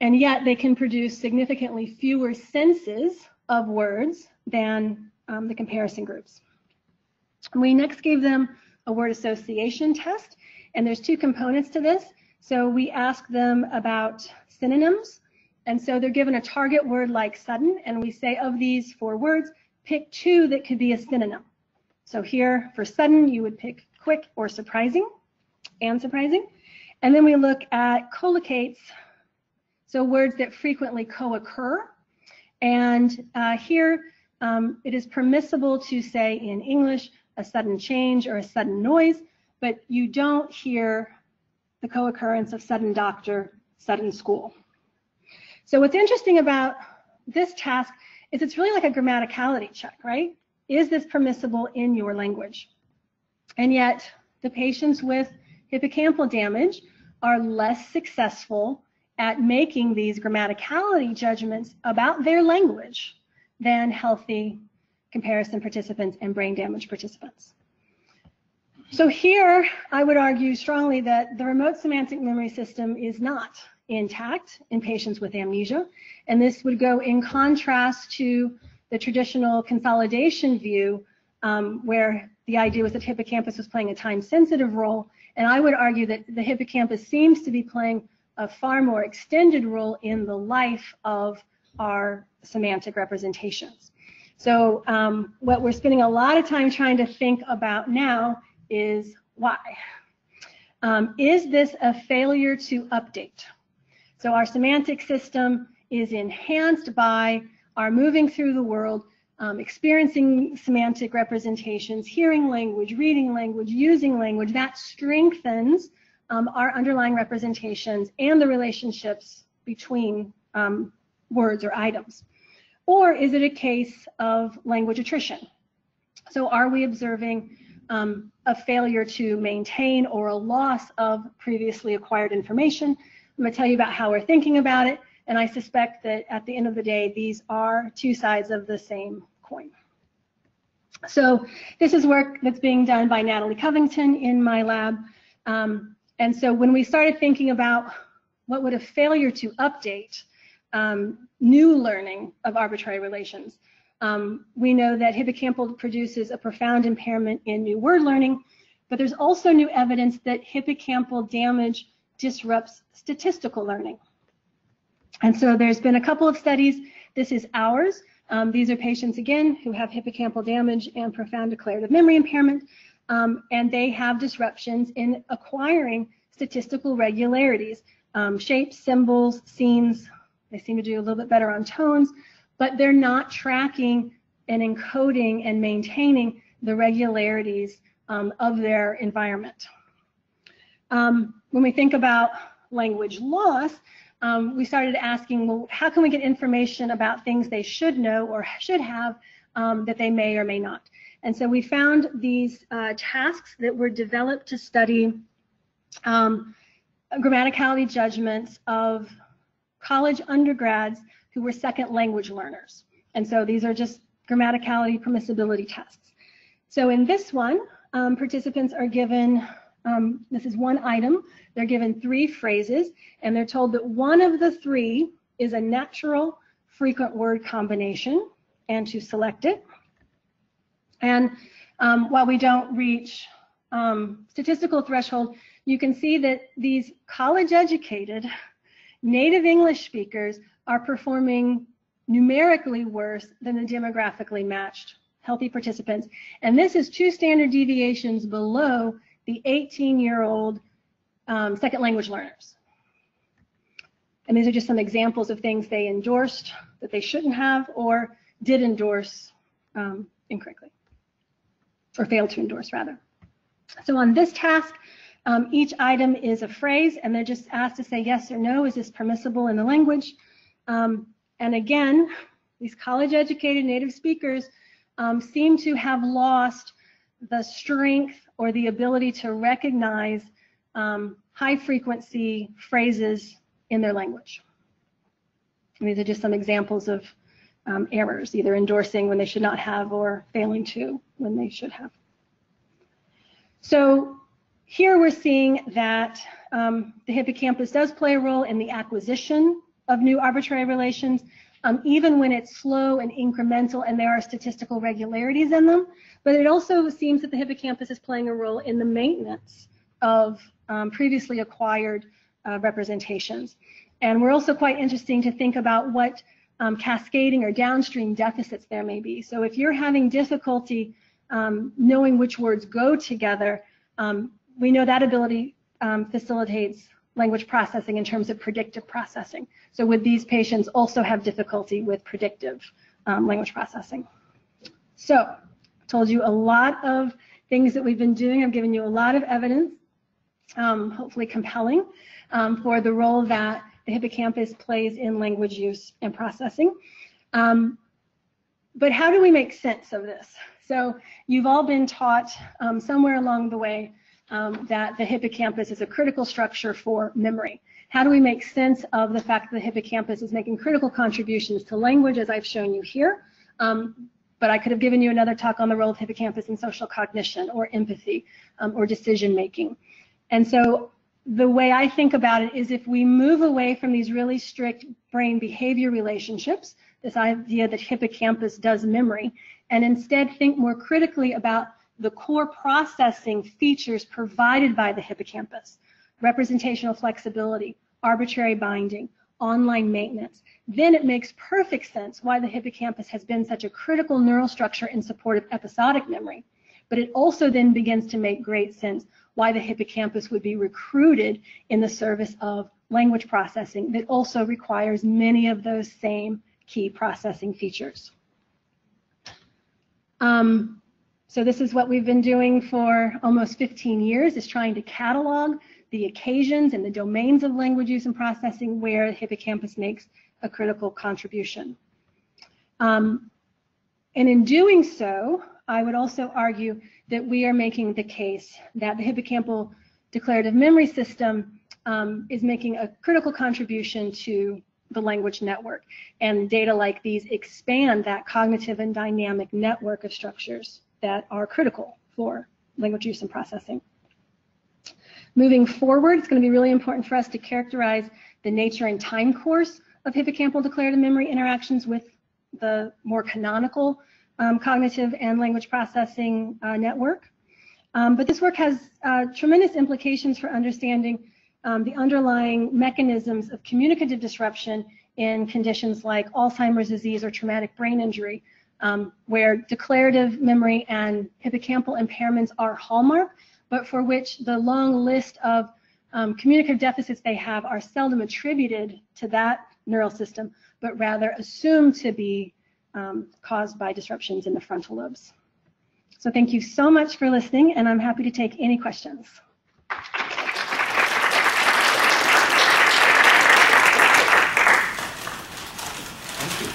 and yet they can produce significantly fewer senses of words than um, the comparison groups. We next gave them a word association test, and there's two components to this. So we ask them about synonyms, and so they're given a target word like sudden, and we say of these four words, pick two that could be a synonym. So here for sudden, you would pick quick or surprising and surprising. And then we look at collocates so words that frequently co-occur. And uh, here um, it is permissible to say in English a sudden change or a sudden noise, but you don't hear the co-occurrence of sudden doctor, sudden school. So what's interesting about this task is it's really like a grammaticality check, right? Is this permissible in your language? And yet the patients with hippocampal damage are less successful at making these grammaticality judgments about their language than healthy comparison participants and brain damage participants. So here, I would argue strongly that the remote semantic memory system is not intact in patients with amnesia, and this would go in contrast to the traditional consolidation view um, where the idea was that hippocampus was playing a time-sensitive role, and I would argue that the hippocampus seems to be playing a far more extended role in the life of our semantic representations. So um, what we're spending a lot of time trying to think about now is why. Um, is this a failure to update? So our semantic system is enhanced by our moving through the world, um, experiencing semantic representations, hearing language, reading language, using language, that strengthens um, our underlying representations and the relationships between um, words or items. Or is it a case of language attrition? So are we observing um, a failure to maintain or a loss of previously acquired information? I'm going to tell you about how we're thinking about it, and I suspect that at the end of the day, these are two sides of the same coin. So this is work that's being done by Natalie Covington in my lab. Um, and so when we started thinking about what would a failure to update um, new learning of arbitrary relations, um, we know that hippocampal produces a profound impairment in new word learning, but there's also new evidence that hippocampal damage disrupts statistical learning. And so there's been a couple of studies. This is ours. Um, these are patients, again, who have hippocampal damage and profound declarative memory impairment, um, and they have disruptions in acquiring statistical regularities, um, shapes, symbols, scenes. They seem to do a little bit better on tones, but they're not tracking and encoding and maintaining the regularities um, of their environment. Um, when we think about language loss, um, we started asking, well, how can we get information about things they should know or should have um, that they may or may not? And so we found these uh, tasks that were developed to study um, grammaticality judgments of college undergrads who were second language learners. And so these are just grammaticality permissibility tests. So in this one, um, participants are given um, this is one item. They're given three phrases, and they're told that one of the three is a natural frequent word combination, and to select it. And um, while we don't reach um, statistical threshold, you can see that these college-educated native English speakers are performing numerically worse than the demographically matched healthy participants. And this is two standard deviations below the 18-year-old um, second language learners. And these are just some examples of things they endorsed that they shouldn't have or did endorse um, incorrectly, or failed to endorse rather. So on this task, um, each item is a phrase, and they're just asked to say yes or no, is this permissible in the language? Um, and again, these college-educated native speakers um, seem to have lost the strength or the ability to recognize um, high frequency phrases in their language. These are just some examples of um, errors, either endorsing when they should not have or failing to when they should have. So here we're seeing that um, the hippocampus does play a role in the acquisition of new arbitrary relations, um, even when it's slow and incremental and there are statistical regularities in them. But it also seems that the hippocampus is playing a role in the maintenance of um, previously acquired uh, representations. And we're also quite interesting to think about what um, cascading or downstream deficits there may be. So if you're having difficulty um, knowing which words go together, um, we know that ability um, facilitates language processing in terms of predictive processing. So would these patients also have difficulty with predictive um, language processing? So I told you a lot of things that we've been doing. I've given you a lot of evidence, um, hopefully compelling, for the role that the hippocampus plays in language use and processing. Um, but how do we make sense of this? So you've all been taught um, somewhere along the way um, that the hippocampus is a critical structure for memory. How do we make sense of the fact that the hippocampus is making critical contributions to language, as I've shown you here? Um, but I could have given you another talk on the role of hippocampus in social cognition or empathy um, or decision making. And so the way I think about it is if we move away from these really strict brain behavior relationships, this idea that hippocampus does memory, and instead think more critically about the core processing features provided by the hippocampus, representational flexibility, arbitrary binding, online maintenance, then it makes perfect sense why the hippocampus has been such a critical neural structure in support of episodic memory. But it also then begins to make great sense why the hippocampus would be recruited in the service of language processing that also requires many of those same key processing features. Um, so this is what we've been doing for almost 15 years, is trying to catalog the occasions and the domains of language use and processing where the hippocampus makes a critical contribution. Um, and in doing so, I would also argue that we are making the case that the hippocampal declarative memory system um, is making a critical contribution to the language network. And data like these expand that cognitive and dynamic network of structures that are critical for language use and processing. Moving forward, it's going to be really important for us to characterize the nature and time course of hippocampal declarative memory interactions with the more canonical um, cognitive and language processing uh, network. Um, but this work has uh, tremendous implications for understanding um, the underlying mechanisms of communicative disruption in conditions like Alzheimer's disease or traumatic brain injury, um, where declarative memory and hippocampal impairments are hallmark, but for which the long list of um, communicative deficits they have are seldom attributed to that neural system, but rather assumed to be um, caused by disruptions in the frontal lobes. So thank you so much for listening, and I'm happy to take any questions. Thank you.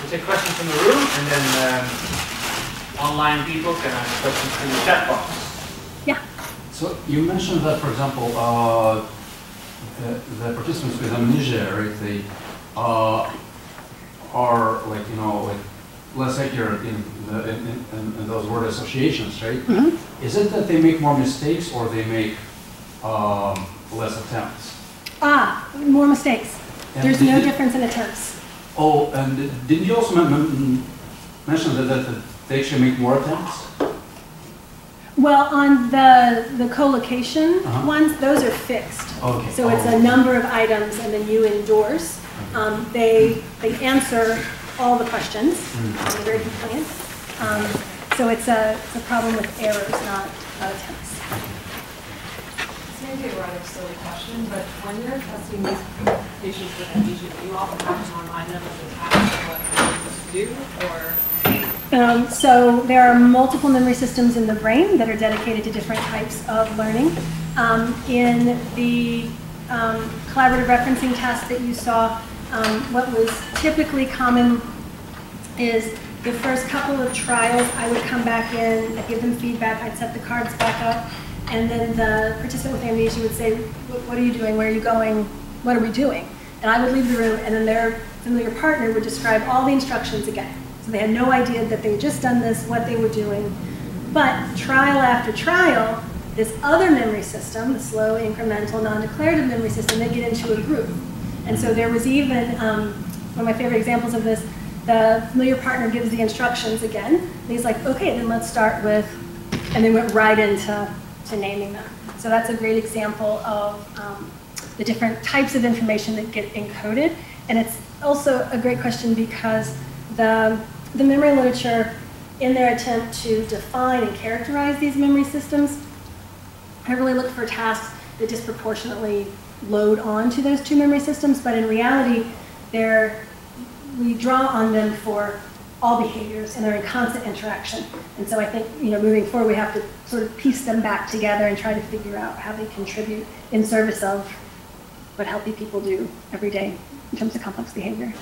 We'll take questions from the room, and then um, online people can ask questions through the chat box. Yeah. So you mentioned that, for example, uh, the, the participants with amnesia, right, they uh, are like, you know, like less accurate in, the, in, in, in those word associations, right? Mm-hmm. Is it that they make more mistakes or they make um, less attempts? Ah, more mistakes. And There's no difference in attempts. Oh, and didn't you also men- men- mention that, that, that they actually make more attempts? Well, on the the collocation Uh-huh. ones, those are fixed. Okay. So it's a Oh. number of items, and then you endorse. Um, they they answer all the questions. Mm. They're very compliant. Um, so it's a it's a problem with errors, not attempts. This may be a rather silly question, but when you're testing these patients with amnesia, do you often have to remind them of the task of what they're supposed to do, or? Um, so there are multiple memory systems in the brain that are dedicated to different types of learning. Um, in the um, collaborative referencing test that you saw, um, what was typically common is the first couple of trials, I would come back in, I'd give them feedback, I'd set the cards back up, and then the participant with amnesia would say, "What what are you doing? Where are you going? What are we doing?" And I would leave the room, and then their familiar partner would describe all the instructions again. So they had no idea that they had just done this, what they were doing. But trial after trial, this other memory system, the slow, incremental, non-declarative memory system, they get into a groove. And so there was even, um, one of my favorite examples of this, the familiar partner gives the instructions again. And he's like, okay, then let's start with, and then went right into to naming them. So that's a great example of um, the different types of information that get encoded. And it's also a great question because the, the memory literature, in their attempt to define and characterize these memory systems, I really look for tasks that disproportionately load onto those two memory systems, but in reality, they're, we draw on them for all behaviors and they're in constant interaction. And so I think, you know, moving forward, we have to sort of piece them back together and try to figure out how they contribute in service of what healthy people do every day in terms of complex behavior.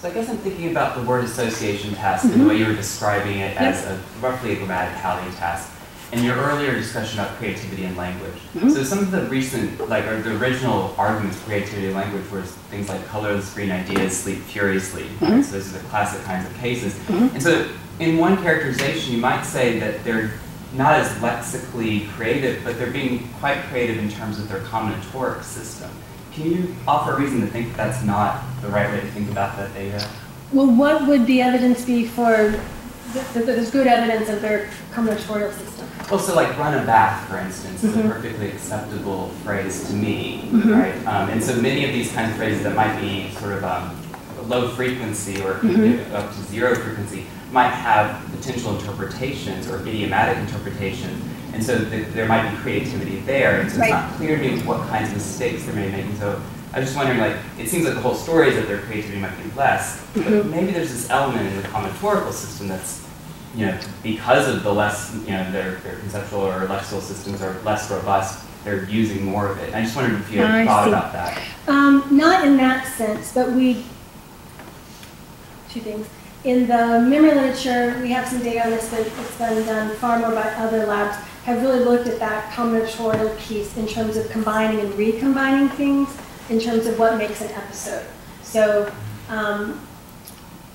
So I guess I'm thinking about the word association task and mm-hmm. the way you were describing it as a roughly a grammaticality task. And your earlier discussion about creativity and language. Mhm. So some of the recent, like, or the original arguments for creativity and language were things like colorless green ideas sleep furiously. right? Mhm. So those are the classic kinds of cases. Mhm. And so in one characterization, you might say that they're not as lexically creative, but they're being quite creative in terms of their combinatoric system. Can you offer a reason to think that that's not the right way to think about that data? Well, what would the evidence be for that there's good evidence of their combinatorial system? Well, so like run a bath, for instance, is a Mhm. perfectly acceptable phrase to me, Mhm. right? Um, and so many of these kinds of phrases that might be sort of um, low frequency or Mhm. up to zero frequency might have potential interpretations or idiomatic interpretations. And so th- there might be creativity there. And so Right. it's not clear to me what kinds of mistakes they're maybe making. So I was just wondering, like, it seems like the whole story is that their creativity might be less, but Mhm. maybe there's this element in the combinatorial system that's, you know, because of the less, you know, their, their conceptual or lexical systems are less robust, they're using more of it. I just wondered if you had I thought see. about that. Um, not in that sense, but we, two things. In the memory literature, we have some data on this, but it's been done far more by other labs, have really looked at that combinatorial piece in terms of combining and recombining things, in terms of what makes an episode. So, um,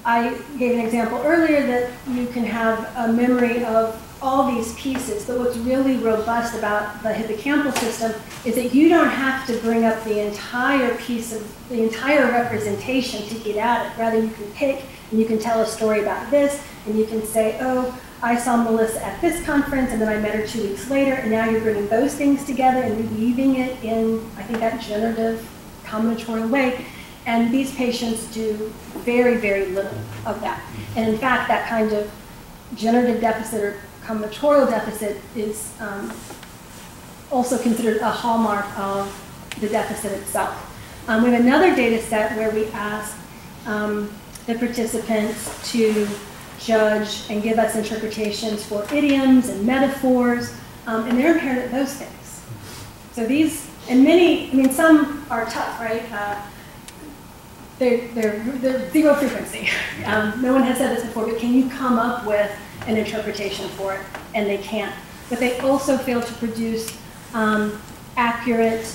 I gave an example earlier that you can have a memory of all these pieces, but what's really robust about the hippocampal system is that you don't have to bring up the entire piece of the entire representation to get at it. Rather, you can pick and you can tell a story about this, and you can say, oh, I saw Melissa at this conference, and then I met her two weeks later, and now you're bringing those things together and weaving it in, I think, that generative combinatorial way. And these patients do very, very little of that. And in fact, that kind of generative deficit or combinatorial deficit is um, also considered a hallmark of the deficit itself. Um, we have another data set where we ask um, the participants to judge and give us interpretations for idioms and metaphors, um, and they're impaired at those things. So these, and many, I mean, some are tough, right? Uh, they're, they're, they're zero frequency. Um, no one has said this before, but can you come up with an interpretation for it? And they can't. But they also fail to produce um, accurate,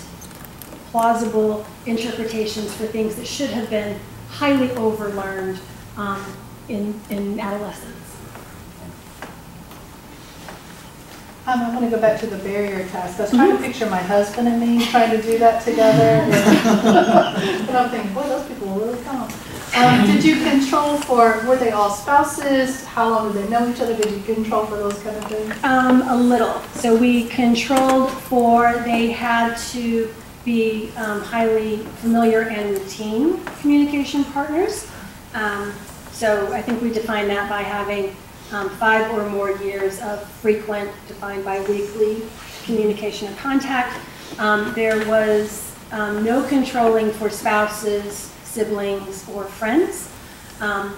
plausible interpretations for things that should have been highly overlearned um, in, in adolescence. Um, I want to go back to the barrier task. I was trying to picture my husband and me trying to do that together. <laughs> <laughs> And I'm thinking, boy, those people Um, did you control for, were they all spouses? How long did they know each other? Did you control for those kind of things? Um, a little. So we controlled for they had to be um, highly familiar and routine communication partners. Um, so I think we define that by having um, five or more years of frequent, defined by weekly communication and contact. Um, there was no controlling for spouses, siblings, or friends. Um,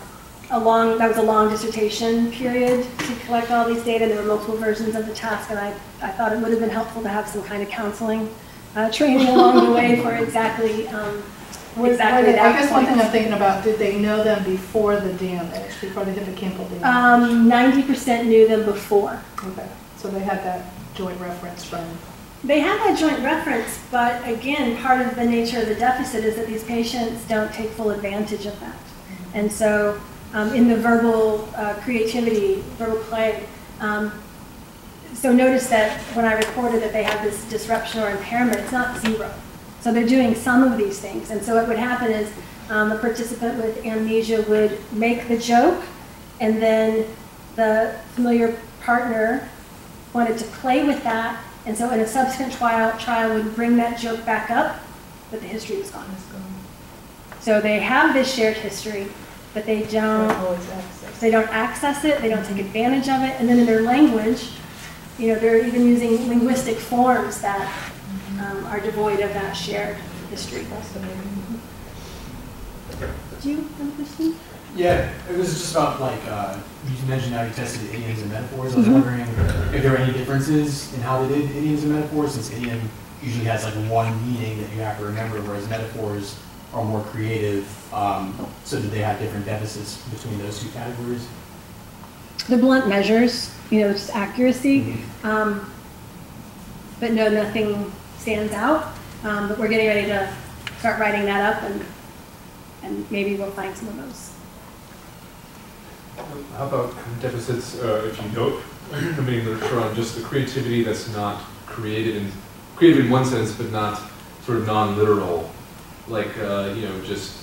a long, that was a long dissertation period to collect all these data. There were multiple versions of the task, and I, I thought it would have been helpful to have some kind of counseling uh, training along the way for exactly, um, exactly they- I guess one thing. I'm thinking about, did they know them before the damage, before the hippocampal damage? Um, 90% knew them before. Okay, so they had that joint reference from, They have that joint reference, but again, part of the nature of the deficit is that these patients don't take full advantage of that. And so, um, in the verbal uh, creativity, verbal play, um, so notice that when I reported that they have this disruption or impairment, it's not zero. So they're doing some of these things. And so what would happen is um, a participant with amnesia would make the joke, and then the familiar partner wanted to play with that, and so in a subsequent trial, trial would bring that joke back up, but the history was gone. So they have this shared history, but they don't, they don't access it, they don't take advantage of it, and then in their language, you know, they're even using linguistic forms that um, are devoid of that shared history. Do you have a question? Yeah, it was just about like, uh, you mentioned how you tested idioms and metaphors. I was Mhm. wondering if there were any differences in how they did idioms and metaphors, since idiom usually has like one meaning that you have to remember, whereas metaphors are more creative. Um, so did they have different deficits between those two categories? The blunt measures, you know, just accuracy. Um, But no, nothing stands out. Um, But we're getting ready to start writing that up and, and maybe we'll find some of those. How about deficits, uh, if you don't, I mean, literature on just the creativity that's not creative in, creative in one sense, but not sort of non-literal, like, uh, you know, just,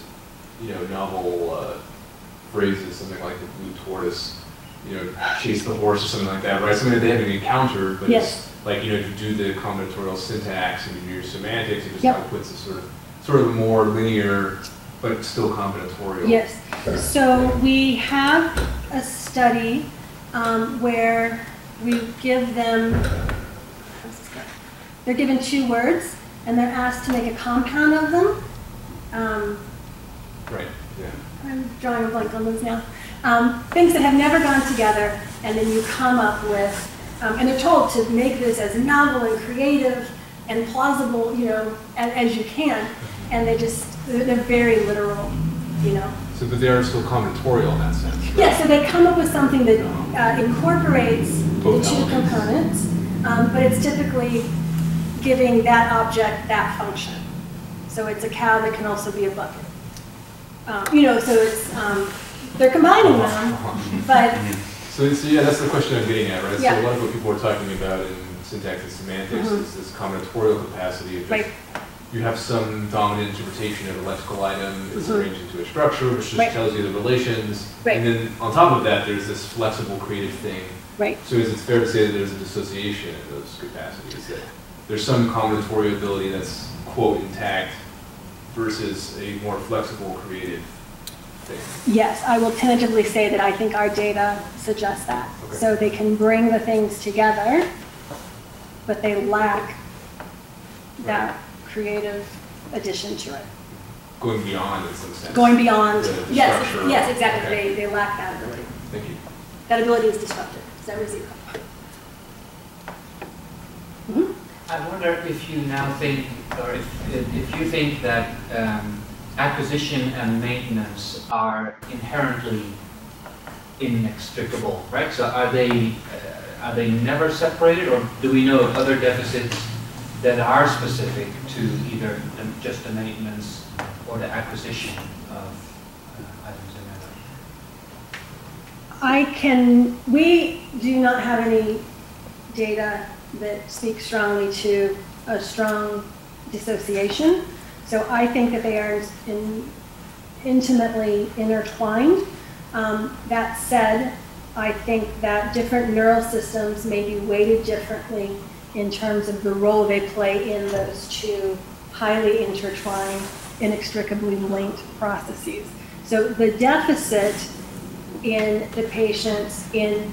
you know, novel uh, phrases, something like the blue tortoise, you know, chase the horse or something like that, right? Something that they haven't encountered, but Yes. it's like, you know, if you do the combinatorial syntax and you do your semantics, it just Yep. kind of puts a sort of, sort of more linear, but still combinatorial. Yes, so we have a study um, where we give them, how's this go? they're given two words, and they're asked to make a compound of them, um, Right, yeah. I'm drawing a blank on those now. Um, things that have never gone together, and then you come up with, um, and they're told to make this as novel and creative and plausible, you know, as, as you can, and they just, they're, they're very literal, you know. So, but they are still combinatorial in that sense. right? Yeah, so they come up with something that uh, incorporates the two elements. components, um, but it's typically giving that object that function. So it's a cow that can also be a bucket. Um, you know, so it's um, they're combining them, but So, so yeah, that's the question I'm getting at, right? Yeah. So a lot of what people are talking about in syntax and semantics Mhm. is this combinatorial capacity of just, Right. you have some dominant interpretation of a lexical item, it's Mhm. arranged into a structure, which just Right. tells you the relations. Right. And then on top of that, there's this flexible creative thing. right, So is it fair to say that there's a dissociation in those capacities, that there's some combinatorial ability that's quote intact versus a more flexible creative thing? yes, I will tentatively say that I think our data suggests that. Okay. So they can bring the things together, but they lack that creative addition to it. Going beyond in some sense. Going beyond, The- the yes, structure. yes, exactly, Okay. they, they lack that ability. Thank you. That ability is disrupted, so that was zero. Mhm. I wonder if you now think, or if, if you think that um, acquisition and maintenance are inherently inextricable, right? So are they, uh, are they never separated, or do we know of other deficits that are specific to either the- just the maintenance or the acquisition of uh, items in memory? I can, we do not have any data that speaks strongly to a strong dissociation. So I think that they are in- intimately intertwined. Um, That said, I think that different neural systems may be weighted differently in terms of the role they play in those two highly intertwined, inextricably linked processes. So the deficit in the patients in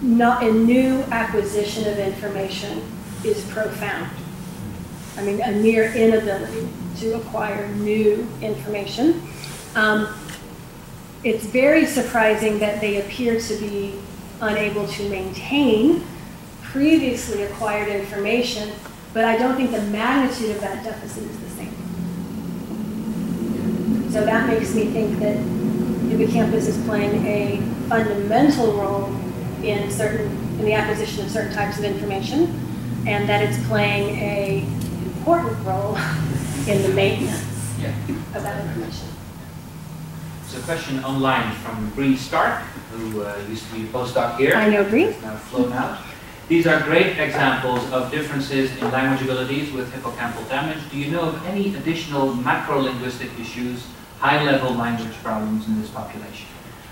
not, in new acquisition of information is profound. I mean, a near inability to acquire new information. Um, It's very surprising that they appear to be unable to maintain previously acquired information, but I don't think the magnitude of that deficit is the same. So that makes me think that hippocampus is playing a fundamental role in certain, in the acquisition of certain types of information, and that it's playing a important role <laughs> in the maintenance Yeah. of that information. It's a question online from Bree Stark, who uh, used to be a postdoc here. I know Bree. Now flown out. These are great examples of differences in language abilities with hippocampal damage. Do you know of any additional macro-linguistic issues, high-level language problems in this population?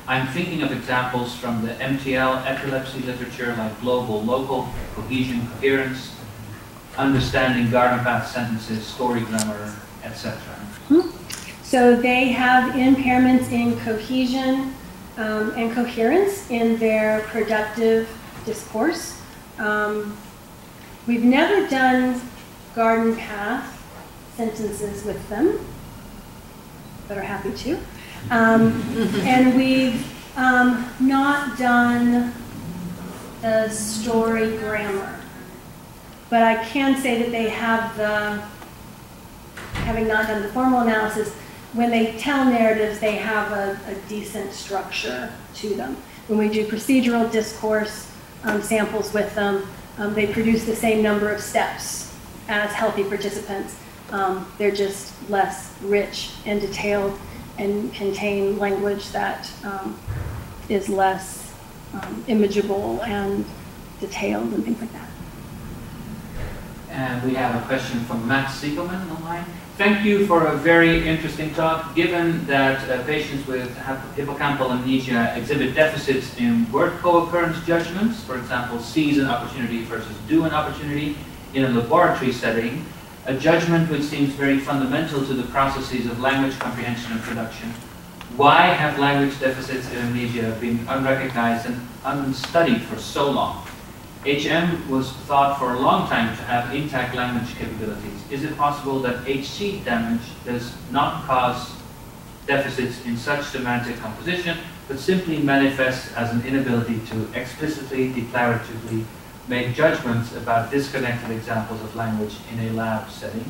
I'm thinking of examples from the MTL epilepsy literature like global, local, cohesion, coherence, understanding garden path sentences, story grammar, etc. So they have impairments in cohesion um, and coherence in their productive discourse. Um, We've never done garden path sentences with them, but are happy to. Um, And we've um, not done the story grammar. But I can say that they have the, having not done the formal analysis, when they tell narratives, they have a, a decent structure to them. When we do procedural discourse um, samples with them, um, they produce the same number of steps as healthy participants. Um, they're just less rich and detailed and contain language that um, is less um, imageable and detailed and things like that. And we have a question from Matt Siegelman online. Thank you for a very interesting talk. Given that uh, patients with hippocampal amnesia exhibit deficits in word co-occurrence judgments, for example, seize an opportunity versus do an opportunity in a laboratory setting, a judgment which seems very fundamental to the processes of language comprehension and production, why have language deficits in amnesia been unrecognized and unstudied for so long? HM was thought for a long time to have intact language capabilities. Is it possible that HC damage does not cause deficits in such semantic composition, but simply manifests as an inability to explicitly, declaratively make judgments about disconnected examples of language in a lab setting?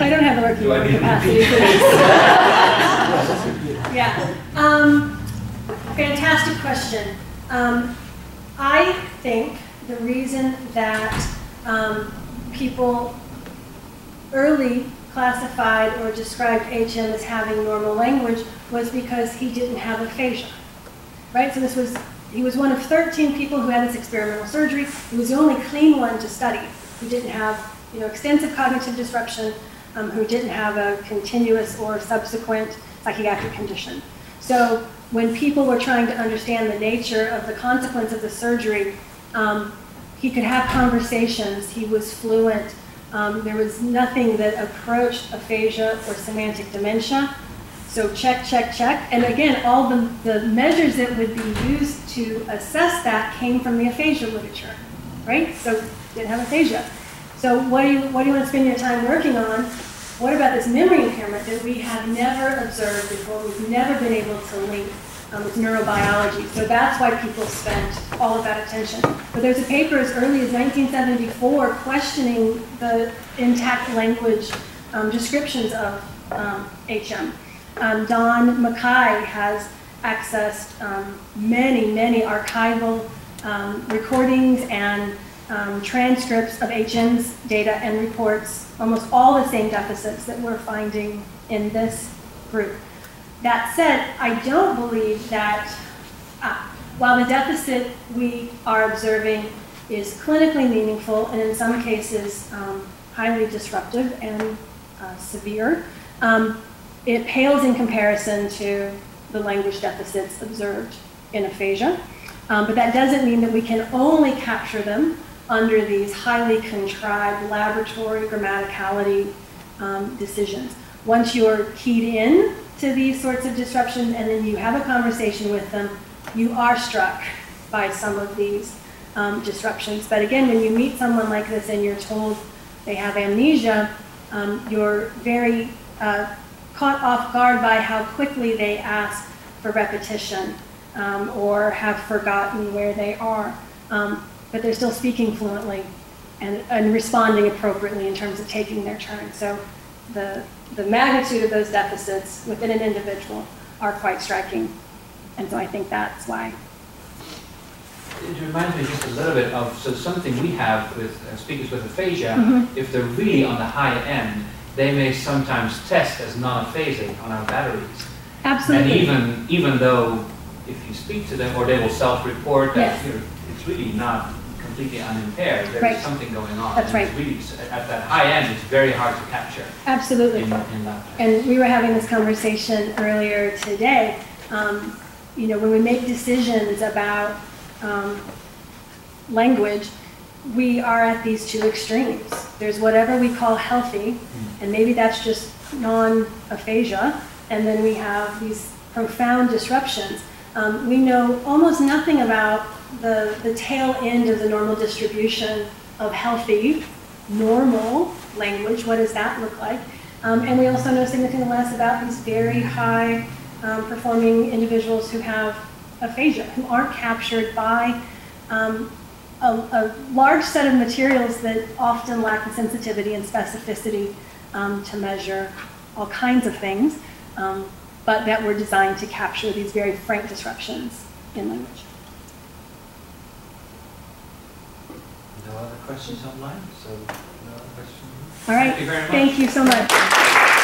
I don't have the working I memory need to capacity for this. <laughs> Yeah, um, fantastic question. Um, I think the reason that, um, people early classified or described HM as having normal language was because he didn't have aphasia. Right, so this was, he was one of 13 people who had this experimental surgery. He was the only clean one to study who didn't have, you know, extensive cognitive disruption, um, who didn't have a continuous or subsequent psychiatric condition. So when people were trying to understand the nature of the consequence of the surgery, um, he could have conversations, he was fluent, um, there was nothing that approached aphasia or semantic dementia. So check, check, check. And again, all the, the measures that would be used to assess that came from the aphasia literature, right? So didn't have aphasia. So what do you, what do you want to spend your time working on? What about this memory impairment that we have never observed before? We've never been able to link um, with neurobiology. So that's why people spent all of that attention. But there's a paper as early as 1974 questioning the intact language um, descriptions of um, HM. Don MacKay has accessed um, many, many archival um, recordings and transcripts of HM's data and reports almost all the same deficits that we're finding in this group. That said, I don't believe that uh, while the deficit we are observing is clinically meaningful and in some cases um, highly disruptive and uh, severe, um, it pales in comparison to the language deficits observed in aphasia. Um, but that doesn't mean that we can only capture them under these highly contrived laboratory grammaticality um, decisions. Once you're keyed in to these sorts of disruptions and then you have a conversation with them, you are struck by some of these um, disruptions. But again, when you meet someone like this and you're told they have amnesia, um, you're very uh, caught off guard by how quickly they ask for repetition um, or have forgotten where they are. Um, but they're still speaking fluently and, and responding appropriately in terms of taking their turn. So the, the magnitude of those deficits within an individual are quite striking. And so I think that's why. It reminds me just a little bit of so something we have with uh, speakers with aphasia. Mhm. If they're really on the high end, they may sometimes test as non-aphasic on our batteries. Absolutely. And even even though if you speak to them or they will self-report that Yes. it's really not completely unimpaired. There's Right. something going on. That's right. Really, at that high end, it's very hard to capture Absolutely. in, in. And we were having this conversation earlier today. Um, you know, when we make decisions about um, language, we are at these two extremes. There's whatever we call healthy, and maybe that's just non-aphasia, and then we have these profound disruptions. Um, we know almost nothing about the, the tail end of the normal distribution of healthy, normal language. What does that look like? Um, and we also know significantly less about these very high um, performing individuals who have aphasia, who aren't captured by um, a, a large set of materials that often lack the sensitivity and specificity um, to measure all kinds of things, um, but that were designed to capture these very frank disruptions in language. No other questions online, so no other questions. All right, Thank you very much. thank you so much.